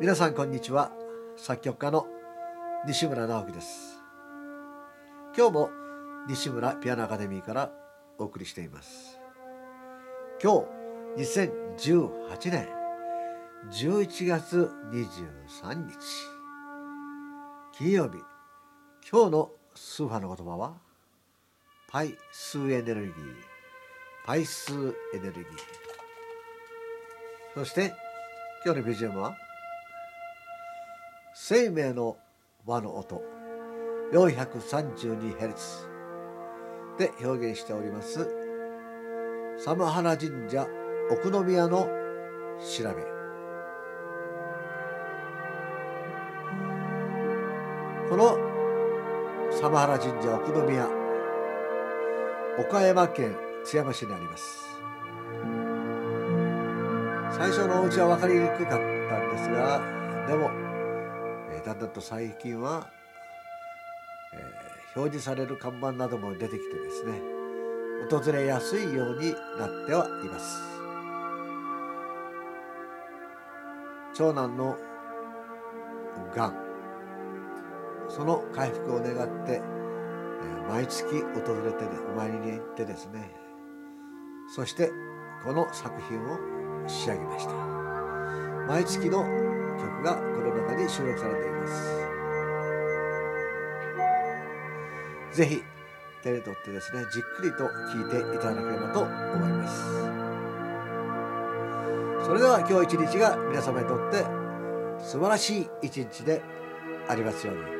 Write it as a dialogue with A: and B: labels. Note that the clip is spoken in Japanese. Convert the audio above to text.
A: 皆さんこんにちは。作曲家の西村直樹です。今日も西村ピアノアカデミーからお送りしています。今日2018年11月23日。金曜日。今日のスーファの言葉はパイ数エネルギー。パイ数エネルギー。そして今日の BGM は生命の和の音。432Hz で表現しております。サムハラ神社奥宮の調べ。このサムハラ神社奥宮岡山県津山市にあります。最初のお家は分かりにくかったんですがでも、だんだんと最近は、えー、表示される看板なども出てきてですね訪れやすいようになってはいます。長男のがんその回復を願って、えー、毎月訪れて、ね、お参りに行ってですねそしてこの作品を仕上げました。毎月の曲がこの中に収録されています。ぜひ手に取ってですねじっくりと聴いていただければと思います。それでは今日一日が皆様にとって素晴らしい一日でありますように。